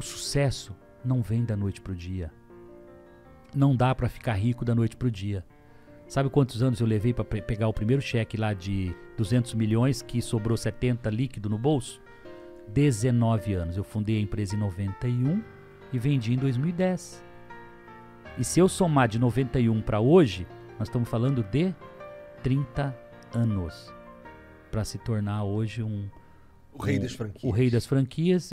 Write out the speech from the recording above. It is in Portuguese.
O sucesso não vem da noite para o dia. Não dá para ficar rico da noite para o dia. Sabe quantos anos eu levei para pegar o primeiro cheque lá de 200 milhões que sobrou 70 líquido no bolso? 19 anos. Eu fundei a empresa em 91 e vendi em 2010. E se eu somar de 91 para hoje, nós estamos falando de 30 anos para se tornar hoje um O rei das franquias. o rei das franquias